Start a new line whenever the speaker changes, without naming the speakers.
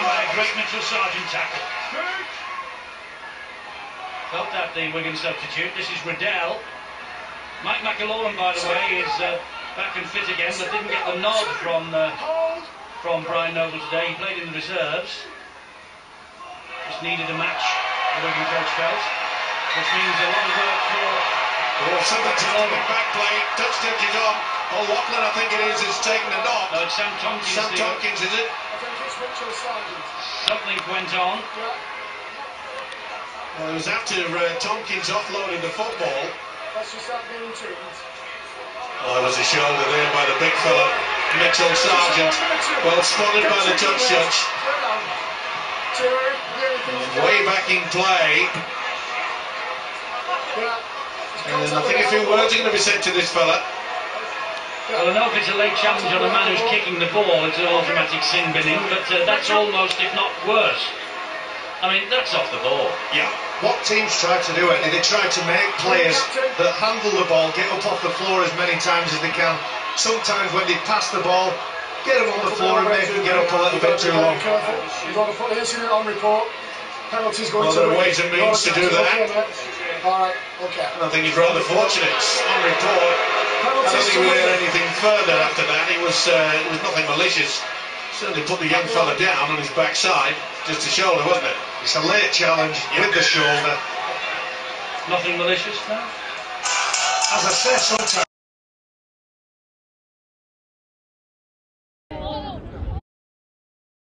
down by a great Mitchell Sargent tackle. Felt that the Wigan substitute. This is Riddell. Mike McIlorum, by the way, is uh, back and fit again, but didn't get the nod from uh, from Brian Noble today. He played in the reserves. Just needed a match, the Wigan coach felt, which means a lot of work for.
Oh, something to back play. Touch touches on. O'Loughlin, I think it is, is taking the knock.
No, Sam Tomkins.
Sam
the-
Tomkins, is it?
I think it's Mitchell Sargent.
Something went on.
Yeah,
Well, it was after uh, Tomkins offloaded the football.
that's just that being treated.
Oh, there was a shoulder there by the big fella, Mitchell Sargent. Well spotted by the touch judge. Way back in play.
Yeah.
And I think a few words are going to be said to this fella.
Well, I know if it's a late challenge on a man who's kicking the ball, it's an automatic sin binning, but uh, that's almost, if not worse. I mean, that's off the ball.
Yeah.
What teams try to do, Eddie, they try to make players that handle the ball get up off the floor as many times as they can. Sometimes when they pass the ball, get them on the floor and make them get up a little bit too long.
Careful. You've got to put the incident on report. Penalties going
Well,
to
there are
win.
ways and means to do that.
Okay, mate. All right. Okay.
And I think he's rather fortunate on report. I don't think
to
we heard anything further after that. It was uh, it was nothing malicious. Certainly put the young fella down on his backside, just a shoulder, wasn't it?
It's a late challenge with the shoulder.
Nothing malicious, no?
As I say, sometimes.